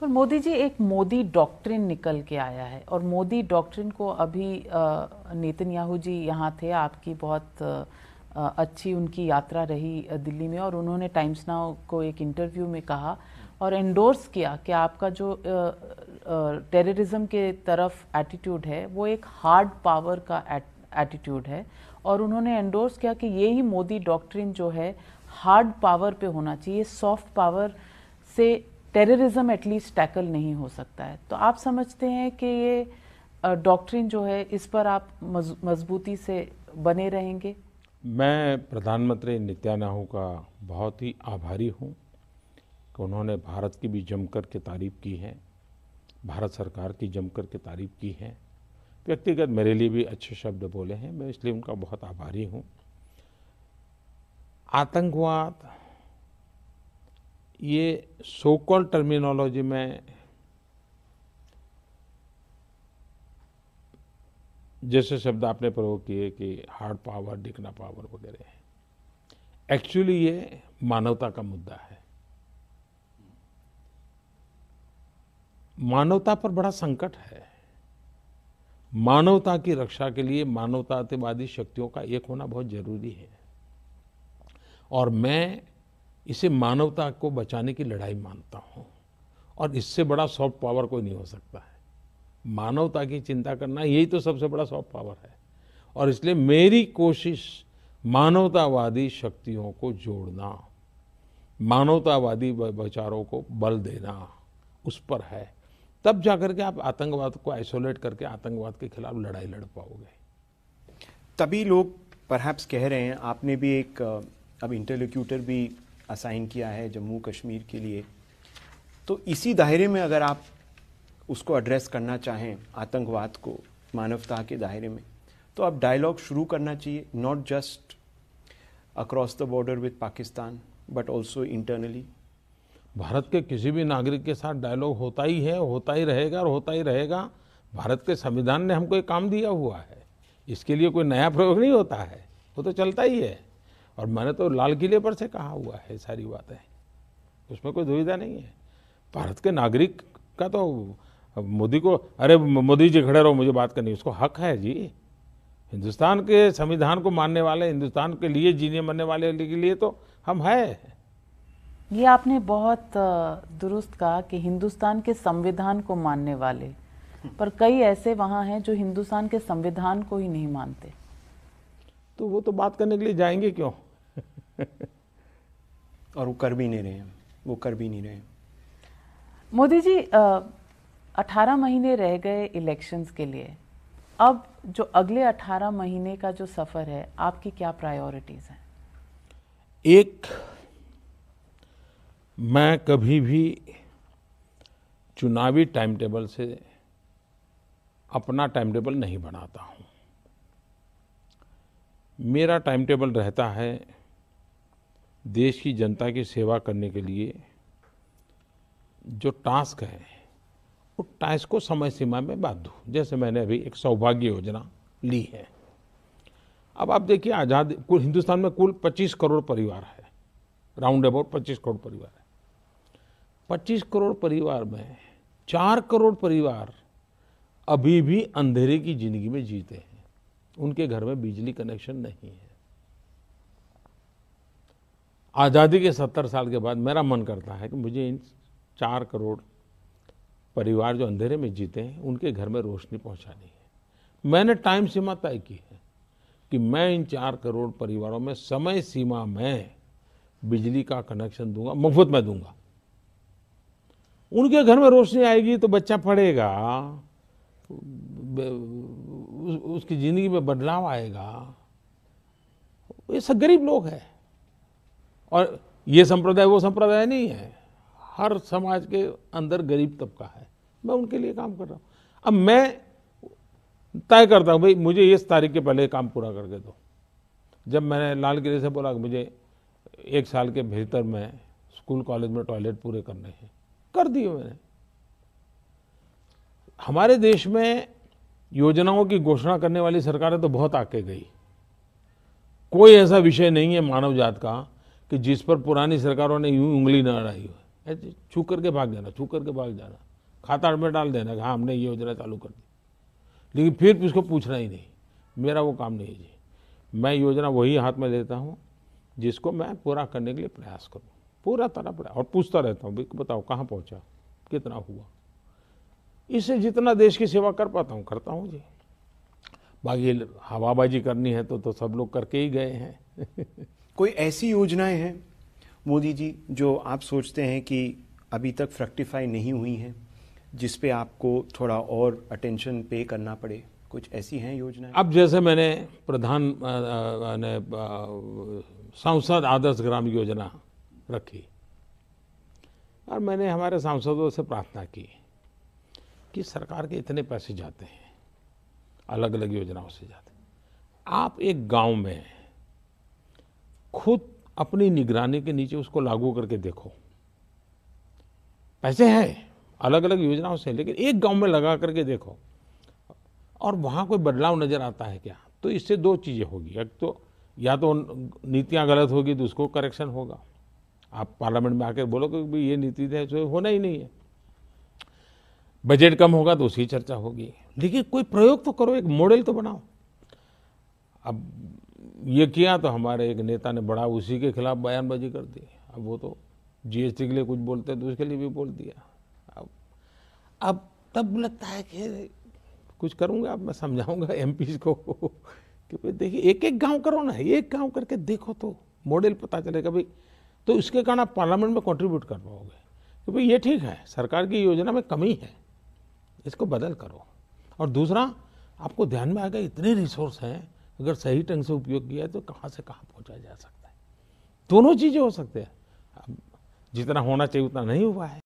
पर मोदी जी, एक मोदी डॉक्ट्रिन निकल के आया है और मोदी डॉक्ट्रिन को अभी नेतन्याहू जी यहाँ थे, आपकी बहुत अच्छी उनकी यात्रा रही दिल्ली में और उन्होंने टाइम्स नाउ को एक इंटरव्यू में कहा और एंडोर्स किया कि आपका जो टेररिज्म के तरफ़ एटीट्यूड है, वो एक हार्ड पावर का एटीट्यूड है और उन्होंने एंडोर्स किया कि यही मोदी डॉक्ट्रिन जो है हार्ड पावर पे होना चाहिए सॉफ्ट पावर से टेररिज्म एटलीस्ट टैकल नहीं हो सकता है। तो आप समझते हैं कि ये डॉक्ट्रिन जो है, इस पर आप मजबूती से बने रहेंगे? मैं प्रधानमंत्री नित्यानाहू का बहुत ही आभारी हूँ कि उन्होंने भारत की भी जमकर के तारीफ़ की है, भारत सरकार की जमकर के तारीफ़ की है। व्यक्तिगत मेरे लिए भी अच्छे शब्द बोले हैं, मैं इसलिए उनका बहुत आभारी हूँ। आतंकवाद ये सोकॉल टर्मिनोलॉजी में जैसे शब्द आपने प्रयोग किए कि हार्ड पावर डिकना पावर वगैरह एक्चुअली ये मानवता का मुद्दा है। मानवता पर बड़ा संकट है। मानवता की रक्षा के लिए मानवतावादी शक्तियों का एक होना बहुत ज़रूरी है। और मैं इसे मानवता को बचाने की लड़ाई मानता हूँ। और इससे बड़ा सॉफ्ट पावर कोई नहीं हो सकता है। मानवता की चिंता करना यही तो सबसे बड़ा सॉफ्ट पावर है। और इसलिए मेरी कोशिश मानवतावादी शक्तियों को जोड़ना, मानवतावादी विचारों को बल देना उस पर है। तब जाकर के आप आतंकवाद को आइसोलेट करके आतंकवाद के खिलाफ लड़ाई लड़ पाओगे। तभी लोग परहैप्स कह रहे हैं, आपने भी एक अब इंटरलोक्यूटर भी असाइन किया है जम्मू कश्मीर के लिए। तो इसी दायरे में अगर आप उसको एड्रेस करना चाहें, आतंकवाद को, मानवता के दायरे में तो अब डायलॉग शुरू करना चाहिए not just across the border with Pakistan but also internally Bharat के किसी भी नागरिक के साथ डायलॉग होता ही है, होता ही रहेगा और होता ही रहेगा। भारत के संविधान ने हमको एक काम दिया हुआ है। इसके लिए कोई नया प्रयोग नहीं होता है। वो तो चलता ही है। और मैंने तो लाल किले पर से कहा हुआ है सारी बातें। उसमें कोई दुविधा नहीं है। भारत के नागरिक का तो मोदी को, अरे मोदी जी खड़े रहो, मुझे बात करनी उसको हक है जी। हिंदुस्तान के संविधान को मानने वाले, हिंदुस्तान के लिए जीने मरने वाले के लिए तो हम है। ये आपने बहुत दुरुस्त कहा कि हिंदुस्तान के संविधान को मानने वाले। पर कई ऐसे वहाँ हैं जो हिंदुस्तान के संविधान को ही नहीं मानते। तो वो तो बात करने के लिए जाएँगे क्यों? और वो कर भी नहीं रहे हैं। वो कर भी नहीं रहे मोदी जी अठारह महीने रह गए इलेक्शंस के लिए। अब जो अगले अठारह महीने का जो सफ़र है आपकी क्या प्रायोरिटीज हैं? एक मैं कभी भी चुनावी टाइम टेबल से अपना टाइम टेबल नहीं बनाता हूँ। मेरा टाइम टेबल रहता है देश की जनता की सेवा करने के लिए। जो टास्क है, वो टास्क को समय सीमा में बाँध जैसे मैंने अभी एक सौभाग्य योजना ली है। अब आप देखिए, आज़ाद, कुल हिंदुस्तान में कुल 25 करोड़ परिवार है। राउंड अबाउट 25 करोड़ परिवार है। 25 करोड़ परिवार में चार करोड़ परिवार अभी भी अंधेरे की ज़िंदगी में जीते हैं। उनके घर में बिजली कनेक्शन नहीं है। आज़ादी के सत्तर साल के बाद मेरा मन करता है कि मुझे इन चार करोड़ परिवार जो अंधेरे में जीते हैं, उनके घर में रोशनी पहुंचानी है। मैंने टाइम सीमा तय की है कि मैं इन चार करोड़ परिवारों में समय सीमा में बिजली का कनेक्शन दूँगा, मुफ़्त में दूँगा। उनके घर में रोशनी आएगी तो बच्चा पढ़ेगा उसकी ज़िंदगी में बदलाव आएगा, ये सब गरीब लोग हैं। और ये संप्रदाय, वो संप्रदाय नहीं है। हर समाज के अंदर गरीब तबका है। मैं उनके लिए काम कर रहा हूँ। अब मैं तय करता हूँ, भाई, मुझे इस तारीख के पहले काम पूरा करके दो। जब मैंने लाल किले से बोला कि मुझे एक साल के भीतर में स्कूल, कॉलेज में टॉयलेट पूरे करने हैं, कर दिए मैंने। हमारे देश में योजनाओं की घोषणा करने वाली सरकारें तो बहुत आके गई। कोई ऐसा विषय नहीं है मानव जात का कि जिस पर पुरानी सरकारों ने यूँ उंगली न अड़ाई हो। ऐसे छू करके भाग जाना, छू करके भाग जाना। खाता में डाल देना कि हाँ हमने ये योजना चालू कर दी। लेकिन फिर उसको पूछना ही नहीं। मेरा वो काम नहीं है जी। मैं योजना वही हाथ में लेता हूँ जिसको मैं पूरा करने के लिए प्रयास करूँ। पूरा तरह प्रयास और पूछता रहता हूँ, बताओ कहाँ पहुँचा? कितना हुआ? इससे जितना देश की सेवा कर पाता हूँ करता हूँ जी। बाकी हवाबाजी करनी है तो तो सब लोग करके ही गए हैं। कोई ऐसी योजनाएँ हैं मोदी जी जो आप सोचते हैं कि अभी तक फ्रक्टिफाई नहीं हुई हैं जिस पे आपको थोड़ा और अटेंशन पे करना पड़े? कुछ ऐसी हैं योजनाएँ? अब जैसे मैंने प्रधान ने सांसद आदर्श ग्राम योजना रखी। और मैंने हमारे सांसदों से प्रार्थना की। कि सरकार के इतने पैसे जाते हैं अलग अलग योजनाओं से जाते आप एक गाँव में खुद अपनी निगरानी के नीचे उसको लागू करके देखो। पैसे हैं अलग अलग योजनाओं से, लेकिन एक गाँव में लगा करके देखो। और वहाँ कोई बदलाव नज़र आता है क्या? तो इससे दो चीज़ें होगी। एक तो या तो नीतियाँ गलत होगी तो उसको करेक्शन होगा। आप पार्लियामेंट में आकर बोलो कि ये नीति है तो होना ही नहीं है। बजट कम होगा तो उसकी चर्चा होगी। लेकिन कोई प्रयोग तो करो, एक मॉडल तो बनाओ। अब ये किया तो हमारे एक नेता ने बड़ा उसी के खिलाफ बयानबाजी कर दी। अब वो तो जीएसटी के लिए कुछ बोलते हैं तो उसके लिए भी बोल दिया। अब अब तब लगता है कि कुछ करूँगा, अब मैं समझाऊँगा एम को। कि भाई देखिए एक एक गाँव करो ना, एक गाँव करके देखो तो मॉडल पता चलेगा। भाई तो इसके कारण आप पार्लियामेंट में कंट्रीब्यूट कर पाओगे। कि भाई ये ठीक है, सरकार की योजना में कमी है। इसको बदल करो। और दूसरा, आपको ध्यान में आएगा इतने रिसोर्स हैं, अगर सही ढंग से उपयोग किया तो कहाँ से कहाँ पहुँचा जा सकता है। दोनों चीज़ें हो सकते हैं। जितना होना चाहिए उतना नहीं हुआ है।